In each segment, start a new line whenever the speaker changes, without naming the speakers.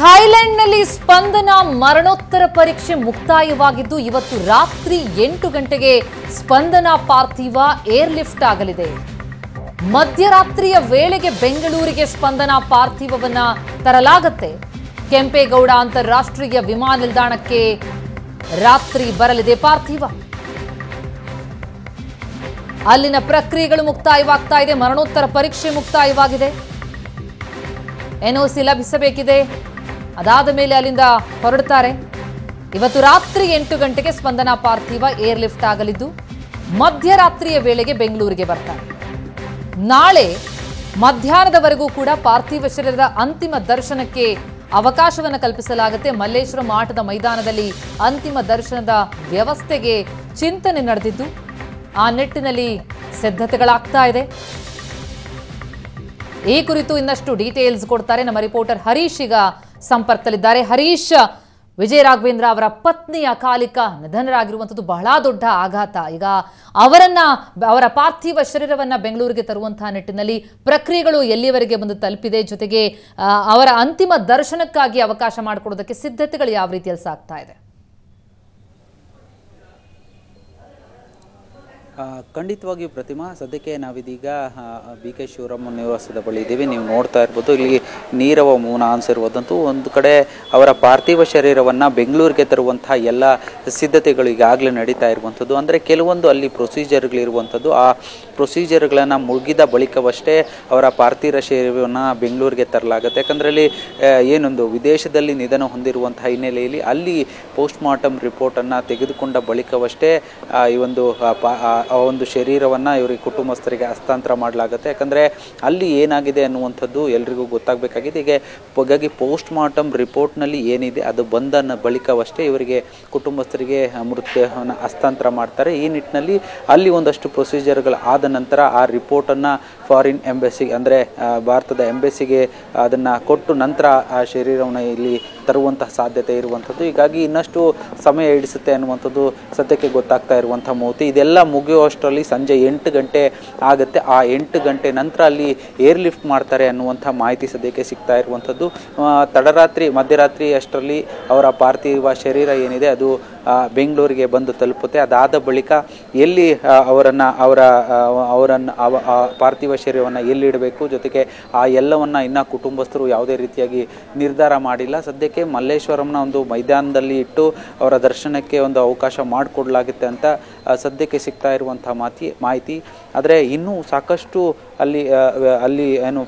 ಥೈಲ್ಯಾಂಡ್ನಲ್ಲಿ ಸ್ಪಂದನ ಮರಣೋತ್ತರ ಪರೀಕ್ಷೆ ಮುಕ್ತಾಯವಾಗಿದ್ದು, ಇವತ್ತು ರಾತ್ರಿ ಎಂಟು ಗಂಟೆಗೆ ಸ್ಪಂದನ ಪಾರ್ಥಿವ ಏರ್ಲಿಫ್ಟ್ ಆಗಲಿದೆ. ಮಧ್ಯರಾತ್ರಿಯ ವೇಳೆಗೆ ಬೆಂಗಳೂರಿಗೆ ಸ್ಪಂದನ ಪಾರ್ಥಿವವನ್ನ ತರಲಾಗತ್ತೆ. ಕೆಂಪೇಗೌಡ ಅಂತಾರಾಷ್ಟ್ರೀಯ ವಿಮಾನ ನಿಲ್ದಾಣಕ್ಕೆ ರಾತ್ರಿ ಬರಲಿದೆ ಪಾರ್ಥಿವ. ಅಲ್ಲಿನ ಪ್ರಕ್ರಿಯೆಗಳು ಮುಕ್ತಾಯವಾಗ್ತಾ ಇದೆ, ಮರಣೋತ್ತರ ಪರೀಕ್ಷೆ ಮುಕ್ತಾಯವಾಗಿದೆ. ಎನ್ಒಸಿ ಲಭಿಸಬೇಕಿದೆ. ಅದಾದ ಮೇಲೆ ಅಲ್ಲಿಂದ ಹೊರಡ್ತಾರೆ. ಇವತ್ತು ರಾತ್ರಿ ಎಂಟು ಗಂಟೆಗೆ ಸ್ಪಂದನಾ ಪಾರ್ಥಿವ ಏರ್ ಲಿಫ್ಟ್ ಆಗಲಿದ್ದು, ಮಧ್ಯರಾತ್ರಿಯ ವೇಳೆಗೆ ಬೆಂಗಳೂರಿಗೆ ಬರ್ತಾರೆ. ನಾಳೆ ಮಧ್ಯಾಹ್ನದವರೆಗೂ ಕೂಡ ಪಾರ್ಥಿವ ಶರೀರದ ಅಂತಿಮ ದರ್ಶನಕ್ಕೆ ಅವಕಾಶವನ್ನು ಕಲ್ಪಿಸಲಾಗುತ್ತೆ. ಮಲ್ಲೇಶ್ವರಂ ಆಟದ ಮೈದಾನದಲ್ಲಿ ಅಂತಿಮ ದರ್ಶನದ ವ್ಯವಸ್ಥೆಗೆ ಚಿಂತನೆ ನಡೆದಿದ್ದು, ಆ ನಿಟ್ಟಿನಲ್ಲಿ ಸಿದ್ಧತೆಗಳಾಗ್ತಾ ಇದೆ. ಈ ಕುರಿತು ಇನ್ನಷ್ಟು ಡೀಟೇಲ್ಸ್ ಕೊಡ್ತಾರೆ ನಮ್ಮ ರಿಪೋರ್ಟರ್ ಹರೀಶ್. ಈಗ ಸಂಪರ್ಕದಲ್ಲಿದ್ದಾರೆ. ಹರೀಶ್, ವಿಜಯ ರಾಘವೇಂದ್ರ ಅವರ ಪತ್ನಿ ಅಕಾಲಿಕ, ನಿಧನರಾಗಿರುವಂಥದ್ದು ಬಹಳ ದೊಡ್ಡ ಆಘಾತ. ಈಗ ಅವರನ್ನ, ಅವರ ಪಾರ್ಥಿವ ಶರೀರವನ್ನ ಬೆಂಗಳೂರಿಗೆ ತರುವಂತಹ ನಿಟ್ಟಿನಲ್ಲಿ ಪ್ರಕ್ರಿಯೆಗಳು ಎಲ್ಲಿಯವರೆಗೆ ಬಂದು ತಲುಪಿದೆ? ಜೊತೆಗೆ ಅವರ ಅಂತಿಮ ದರ್ಶನಕ್ಕಾಗಿ ಅವಕಾಶ ಮಾಡಿಕೊಡೋದಕ್ಕೆ ಸಿದ್ಧತೆಗಳು ಯಾವ ರೀತಿಯಲ್ಲಿ ಸಾಗ್ತಾ ಇದೆ
ಆ, ಖಂಡಿತವಾಗಿಯೂ ಪ್ರತಿಮಾ, ಸದ್ಯಕ್ಕೆ ನಾವಿದೀಗ ಬಿ ಕೆ ಶಿವರಾಮ ನಿವಾಸದ ಬಳಿ ಇದ್ದೀವಿ. ನೀವು ನೋಡ್ತಾ ಇರ್ಬೋದು, ಇಲ್ಲಿ ನೀರವ ಮೌನ ಅನ್ಸಿರುವುದಂತೂ ಒಂದು ಕಡೆ ಅವರ ಪಾರ್ಥಿವ ಶರೀರವನ್ನು ಬೆಂಗಳೂರಿಗೆ ತರುವಂತಹ ಎಲ್ಲ ಸಿದ್ಧತೆಗಳು ಈಗಾಗಲೇ ನಡೀತಾ ಇರುವಂಥದ್ದು ಅಂದರೆ ಕೆಲವೊಂದು ಅಲ್ಲಿ ಪ್ರೊಸೀಜರ್ಗಳಿರುವಂಥದ್ದು ಆ ಪ್ರೊಸೀಜರ್ಗಳನ್ನು ಮುಗಿದ ಬಳಿಕವಷ್ಟೇ ಅವರ ಪಾರ್ಥಿವ ಶರೀರವನ್ನು ಬೆಂಗಳೂರಿಗೆ ತರಲಾಗುತ್ತೆ. ಯಾಕಂದರೆ ಅಲ್ಲಿ ಏನೊಂದು ವಿದೇಶದಲ್ಲಿ ನಿಧನ ಹೊಂದಿರುವಂತಹ ಹಿನ್ನೆಲೆಯಲ್ಲಿ ಅಲ್ಲಿ ಪೋಸ್ಟ್ ಮಾರ್ಟಮ್ ರಿಪೋರ್ಟನ್ನು ತೆಗೆದುಕೊಂಡ ಬಳಿಕವಷ್ಟೇ ಈ ಒಂದು ಒಂದು ಶರೀರವನ್ನು ಇವರಿಗೆ ಕುಟುಂಬಸ್ಥರಿಗೆ ಹಸ್ತಾಂತರ ಮಾಡಲಾಗುತ್ತೆ. ಯಾಕಂದರೆ ಅಲ್ಲಿ ಏನಾಗಿದೆ ಅನ್ನುವಂಥದ್ದು ಎಲ್ರಿಗೂ ಗೊತ್ತಾಗಬೇಕಾಗಿದೆ. ಹೀಗೆ ಹಾಗಾಗಿ ಪೋಸ್ಟ್ ಮಾರ್ಟಮ್ ರಿಪೋರ್ಟ್ನಲ್ಲಿ ಏನಿದೆ ಅದು ಬಂದ ಬಳಿಕವಷ್ಟೇ ಇವರಿಗೆ ಕುಟುಂಬಸ್ಥರಿಗೆ ಆ, ಮೃತದೇಹವನ್ನು ಹಸ್ತಾಂತರ ಮಾಡ್ತಾರೆ. ಈ ನಿಟ್ಟಿನಲ್ಲಿ ಅಲ್ಲಿ ಒಂದಷ್ಟು ಪ್ರೊಸೀಜರ್ಗಳು ಆದ ನಂತರ ಆ ರಿಪೋರ್ಟನ್ನು ಫಾರಿನ್ ಎಂಬೆಸಿ ಅಂದರೆ ಭಾರತದ ಎಂಬೆಸಿಗೆ ಅದನ್ನು ಕೊಟ್ಟು ನಂತರ ಆ ಶರೀರವನ್ನು ಇಲ್ಲಿ ತರುವಂತಹ ಸಾಧ್ಯತೆ ಇರುವಂಥದ್ದು. ಹೀಗಾಗಿ ಇನ್ನಷ್ಟು ಸಮಯ ಹಿಡಿಸುತ್ತೆ ಅನ್ನುವಂಥದ್ದು ಸದ್ಯಕ್ಕೆ ಗೊತ್ತಾಗ್ತಾ ಇರುವಂಥ ಮೂರ್ತಿ ಇದೆಲ್ಲ ಮುಗಿಯುವಷ್ಟರಲ್ಲಿ ಸಂಜೆ ಎಂಟು ಗಂಟೆ ಆಗುತ್ತೆ. ಆ ಎಂಟು ಗಂಟೆ ನಂತರ ಅಲ್ಲಿ ಏರ್ ಲಿಫ್ಟ್ ಮಾಡ್ತಾರೆ ಅನ್ನುವಂಥ ಮಾಹಿತಿ ಸದ್ಯಕ್ಕೆ ಸಿಗ್ತಾ ಇರುವಂಥದ್ದು. ತಡರಾತ್ರಿ ಮಧ್ಯರಾತ್ರಿ ಅಷ್ಟರಲ್ಲಿ ಅವರ ಪಾರ್ಥಿವ ಶರೀರ ಏನಿದೆ ಅದು ಬೆಂಗಳೂರಿಗೆ ಬಂದು ತಲುಪುತ್ತೆ. ಅದಾದ ಬಳಿಕ ಎಲ್ಲಿ ಅವರನ್ನು, ಅವರ ಅವರನ್ನು, ಅವ ಪಾರ್ಥಿವ ಶರೀರವನ್ನು ಎಲ್ಲಿಡಬೇಕು ಜೊತೆಗೆ ಆ ಎಲ್ಲವನ್ನು ಇನ್ನು ಕುಟುಂಬಸ್ಥರು ಯಾವುದೇ ರೀತಿಯಾಗಿ ನಿರ್ಧಾರ ಮಾಡಿಲ್ಲ. ಸದ್ಯಕ್ಕೆ ಮಲ್ಲೇಶ್ವರಂನ ಒಂದು ಮೈದಾನದಲ್ಲಿ ಇಟ್ಟು ಅವರ ದರ್ಶನಕ್ಕೆ ಒಂದು ಅವಕಾಶ ಮಾಡಿಕೊಡ್ಲಾಗುತ್ತೆ ಅಂತ ಸದ್ಯಕ್ಕೆ ಸಿಗ್ತಾ ಇರುವಂಥ ಮಾತಿ, ಮಾಹಿತಿ. ಆದರೆ ಇನ್ನೂ ಸಾಕಷ್ಟು ಅಲ್ಲಿ ಅಲ್ಲಿ ಏನು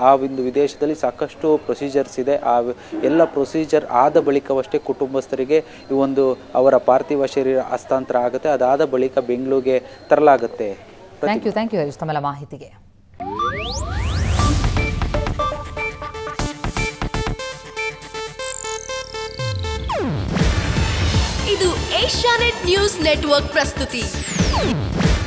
ಆ- ಒಂದು ವಿದೇಶದಲ್ಲಿ ಸಾಕಷ್ಟು ಪ್ರೊಸೀಜರ್ಸ್ ಇದೆ. ಆ ಎಲ್ಲ ಪ್ರೊಸೀಜರ್ ಆದ ಬಳಿಕವಷ್ಟೇ ಕುಟುಂಬಸ್ಥರಿಗೆ ಈ ಒಂದು ಅವರ ಪಾರ್ಥಿವ ಶರೀರ ಹಸ್ತಾಂತರ ಆಗುತ್ತೆ. ಅದಾದ ಬಳಿಕ ಬೆಂಗಳೂರಿಗೆ ತರಲಾಗುತ್ತೆ.
Thank you thank you Harish ತಮ್ಮೆಲ್ಲ ಮಾಹಿತಿಗೆ.
ಇದು ಏಷ್ಯಾನೆಟ್ ನ್ಯೂಸ್ ನೆಟ್ವರ್ಕ್ ಪ್ರಸ್ತುತಿ.